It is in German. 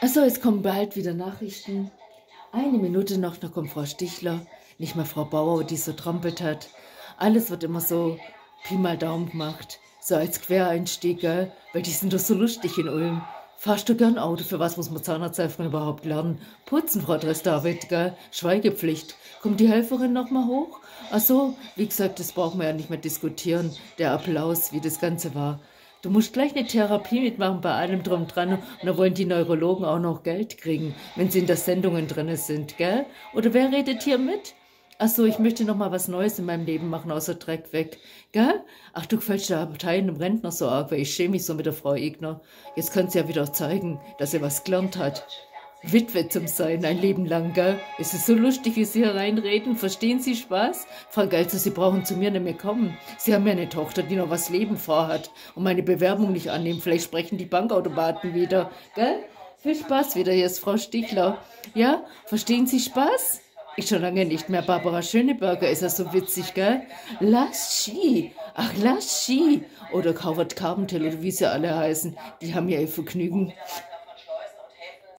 Achso, es kommen bald wieder Nachrichten. Eine Minute noch, da kommt Frau Stichler. Nicht mehr Frau Bauer, die so trampelt hat. Alles wird immer so Pi mal Daumen gemacht. So als Quereinstieg, gell? Weil die sind doch so lustig in Ulm. Fahrst du gern Auto? Für was muss man Zahnarzthelferin überhaupt lernen? Putzen, Frau Dress-David, gell? Schweigepflicht. Kommt die Helferin noch mal hoch? Ach so, wie gesagt, das brauchen wir ja nicht mehr diskutieren. Der Applaus, wie das Ganze war. Du musst gleich eine Therapie mitmachen bei allem drum dran und da wollen die Neurologen auch noch Geld kriegen, wenn sie in der Sendungen drin sind, gell? Oder wer redet hier mit? Ach so, ich möchte noch mal was Neues in meinem Leben machen, außer Dreck weg, gell? Ach, du gefällst der Partei im Rentner so arg, weil ich schäme mich so mit der Frau Igner. Jetzt kann sie ja wieder zeigen, dass sie was gelernt hat. Witwe zum Sein, ein Leben lang, gell? Es ist so lustig, wie Sie hereinreden. Verstehen Sie Spaß? Frau Gelzer, Sie brauchen zu mir nicht mehr kommen. Sie haben ja eine Tochter, die noch was Leben vorhat und meine Bewerbung nicht annehmen. Vielleicht sprechen die Bankautomaten wieder, gell? Viel Spaß wieder, hier ist Frau Stichler. Ja, verstehen Sie Spaß? Ich schon lange nicht mehr. Barbara Schöneberger ist ja so witzig, gell? Lass Ski. Ach, lass Ski. Oder Howard Carpenter oder wie sie alle heißen. Die haben ja ihr Vergnügen.